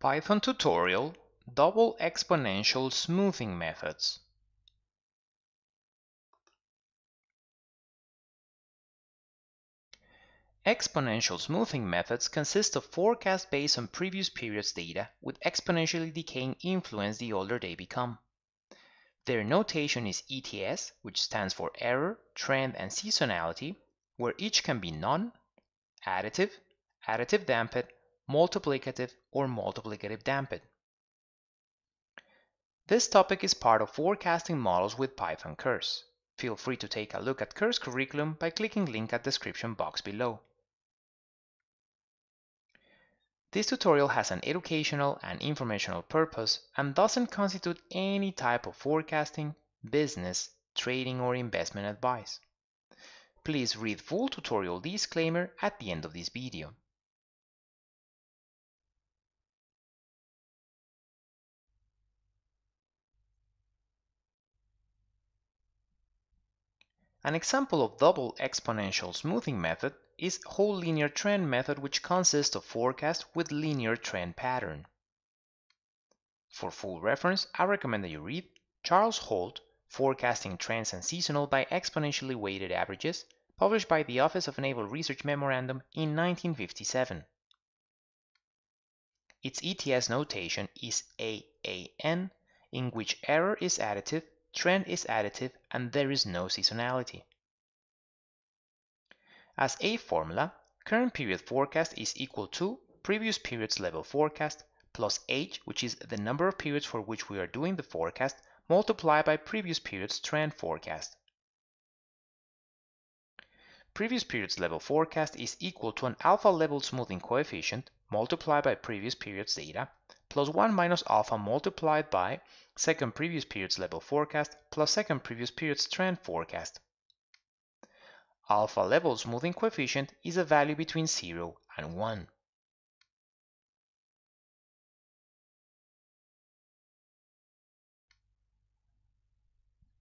Python tutorial Double exponential smoothing methods. Exponential smoothing methods consist of forecasts based on previous periods data with exponentially decaying influence the older they become. Their notation is ETS, which stands for error, trend, and seasonality, where each can be non, additive, additive damped, multiplicative, or multiplicative damped. This topic is part of forecasting models with Python Curse. Feel free to take a look at Curse curriculum by clicking link at description box below. This tutorial has an educational and informational purpose and doesn't constitute any type of forecasting, business, trading or investment advice. Please read full tutorial disclaimer at the end of this video. An example of double exponential smoothing method is Holt linear trend method which consists of forecast with linear trend pattern. For full reference, I recommend that you read Charles Holt, Forecasting Trends and Seasonal by Exponentially Weighted Averages, published by the Office of Naval Research Memorandum in 1957. Its ETS notation is AAN, in which error is additive trend is additive and there is no seasonality. As a formula, current period forecast is equal to previous period's level forecast plus h, which is the number of periods for which we are doing the forecast, multiplied by previous period's trend forecast. Previous period's level forecast is equal to an alpha level smoothing coefficient multiplied by previous period's data plus 1 minus alpha multiplied by second previous period's level forecast plus second previous period's trend forecast. Alpha level smoothing coefficient is a value between 0 and 1.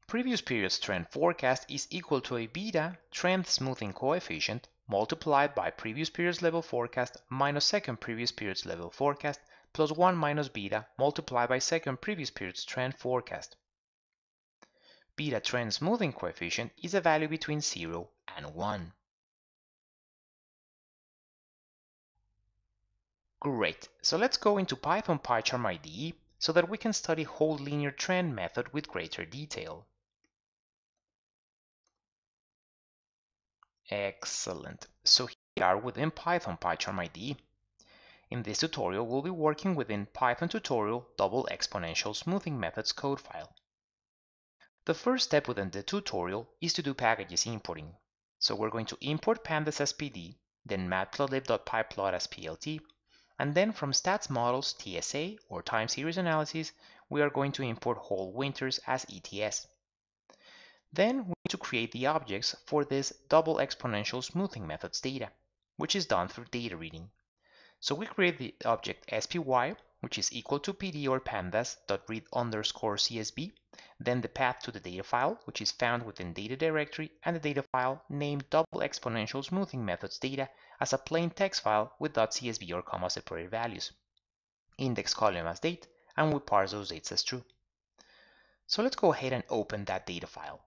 Previous period's trend forecast is equal to a beta trend smoothing coefficient multiplied by previous period's level forecast minus second previous period's level forecast plus 1 minus beta multiplied by second previous period's trend forecast. Beta trend smoothing coefficient is a value between 0 and 1. Great, so let's go into Python PyCharm IDE so that we can study Holt linear trend method with greater detail. Excellent, so here we are within Python PyCharm IDE. In this tutorial, we'll be working within Python tutorial double exponential smoothing methods code file. The first step within the tutorial is to do packages importing. So we're going to import pandas SPD, then matplotlib.pyplot as PLT, and then from statsmodels TSA or time series analysis, we are going to import Holt Winters as ETS. Then we need to create the objects for this double exponential smoothing methods data, which is done through data reading. So we create the object SPY, which is equal to pd or pandas.read underscore csv, then the path to the data file, which is found within data directory, and the data file named double exponential smoothing methods data as a plain text file with .csv or comma separated values. Index column as date, and we parse those dates as true. So let's go ahead and open that data file.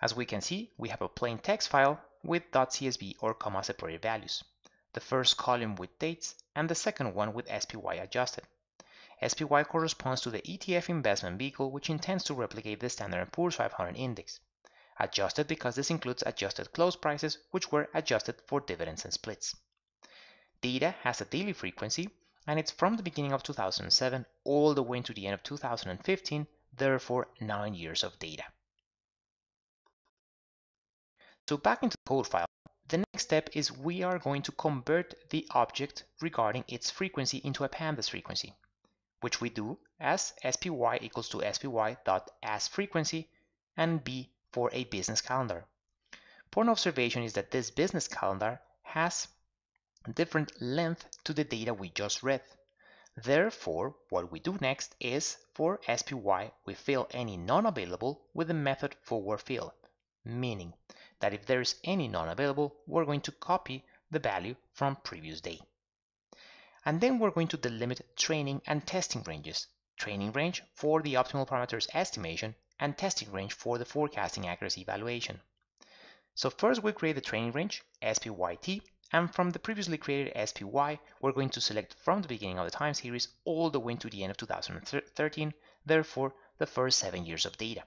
As we can see, we have a plain text file with .csv or comma separated values the first column with dates, and the second one with SPY adjusted. SPY corresponds to the ETF investment vehicle which intends to replicate the Standard & Poor's 500 index. Adjusted because this includes adjusted close prices which were adjusted for dividends and splits. Data has a daily frequency and it's from the beginning of 2007 all the way to the end of 2015, therefore 9 years of data. So back into the code file, step is we are going to convert the object regarding its frequency into a pandas frequency, which we do as spy equals to spy.asFrequency and b for a business calendar. Point observation is that this business calendar has different length to the data we just read. Therefore, what we do next is for SPY, we fill any non-available with the method forward fill, meaning that if there's any none available, we're going to copy the value from previous day. And then we're going to delimit training and testing ranges. Training range for the optimal parameters estimation and testing range for the forecasting accuracy evaluation. So first we create the training range, SPYT, and from the previously created SPY, we're going to select from the beginning of the time series all the way to the end of 2013, therefore the first seven years of data.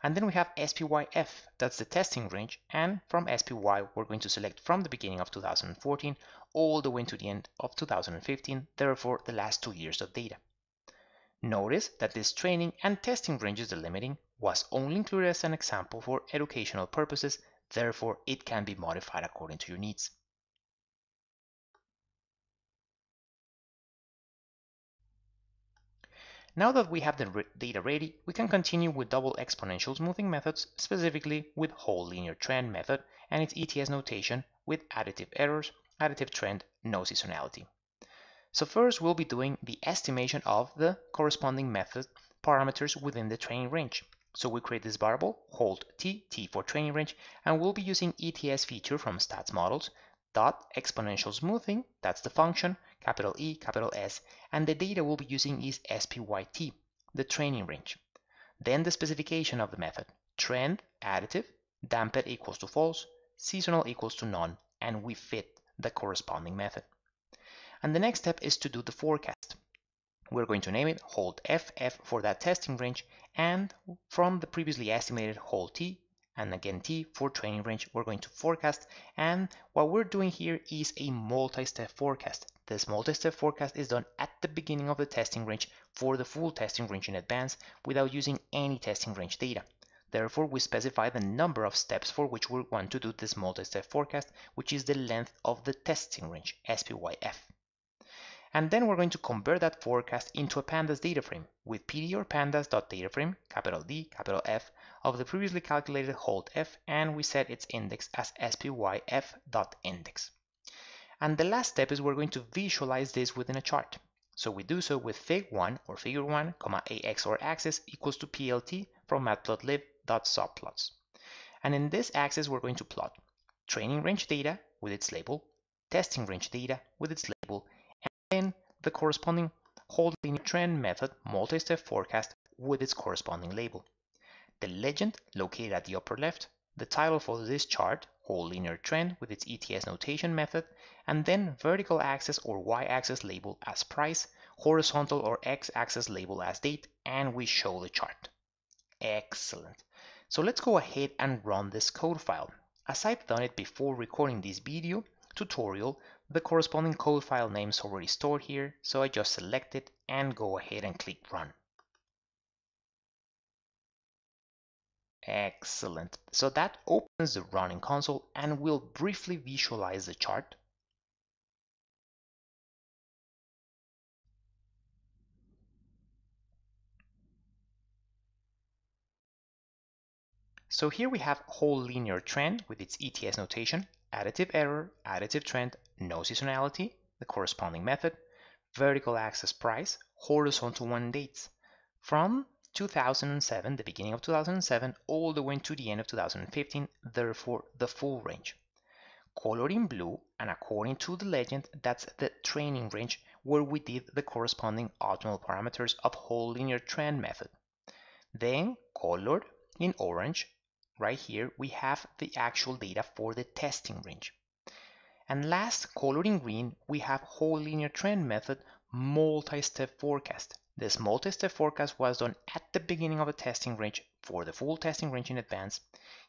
And then we have SPYF, that's the testing range, and from SPY we're going to select from the beginning of 2014 all the way to the end of 2015, therefore the last two years of data. Notice that this training and testing ranges delimiting was only included as an example for educational purposes, therefore it can be modified according to your needs. Now that we have the data ready, we can continue with double exponential smoothing methods, specifically with Holt linear trend method and its ETS notation with additive errors, additive trend, no seasonality. So first we'll be doing the estimation of the corresponding method parameters within the training range. So we create this variable, hold t, t for training range, and we'll be using ETS feature from statsmodels, dot exponential smoothing, that's the function, capital E, capital S, and the data we'll be using is SPYT, the training range. Then the specification of the method, trend, additive, damped equals to false, seasonal equals to none, and we fit the corresponding method. And the next step is to do the forecast. We're going to name it hold FF for that testing range, and from the previously estimated hold T, and again T for training range, we're going to forecast, and what we're doing here is a multi-step forecast. This multi-step forecast is done at the beginning of the testing range for the full testing range in advance without using any testing range data. Therefore, we specify the number of steps for which we want to do this multi-step forecast, which is the length of the testing range, SPYF. And then we're going to convert that forecast into a pandas data frame with pd or pandas.dataframe, capital D, capital F, of the previously calculated hold F, and we set its index as spyf.index. And the last step is we're going to visualize this within a chart. So we do so with fig1 or figure 1, comma ax or axis equals to plt from matplotlib.subplots. And in this axis, we're going to plot training range data with its label, testing range data with its label, then the corresponding Holt linear trend method multi-step forecast with its corresponding label. The legend located at the upper left, the title for this chart, Holt linear trend with its ETS notation method, and then vertical axis or y-axis label as price, horizontal or x-axis label as date, and we show the chart. Excellent. So let's go ahead and run this code file. As I've done it before recording this video tutorial, the corresponding code file name is already stored here, so I just select it and go ahead and click run. Excellent. So that opens the running console and we'll briefly visualize the chart. So here we have Holt linear trend with its ETS notation, additive error, additive trend, no seasonality, the corresponding method, vertical axis price, horizontal one dates. From 2007, the beginning of 2007, all the way to the end of 2015, therefore the full range. Colored in blue, and according to the legend, that's the training range where we did the corresponding optimal parameters of Holt linear trend method. Then, colored in orange, right here, we have the actual data for the testing range. And last, colored in green, we have Holt linear trend method multi-step forecast. This multi-step forecast was done at the beginning of the testing range for the full testing range in advance,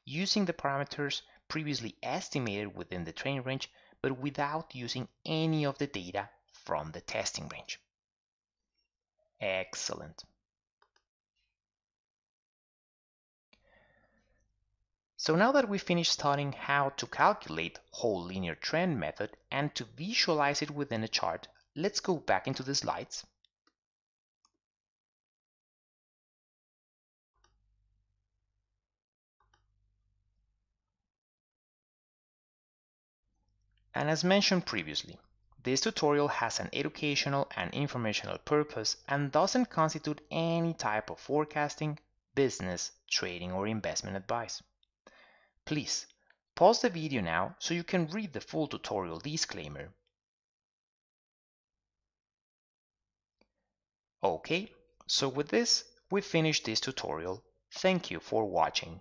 using the parameters previously estimated within the training range, but without using any of the data from the testing range. Excellent. So now that we finished studying how to calculate Holt linear trend method and to visualize it within a chart, let's go back into the slides. And as mentioned previously, this tutorial has an educational and informational purpose and doesn't constitute any type of forecasting, business, trading, or investment advice. Please, pause the video now so you can read the full tutorial disclaimer. Okay, so with this, we finished this tutorial. Thank you for watching.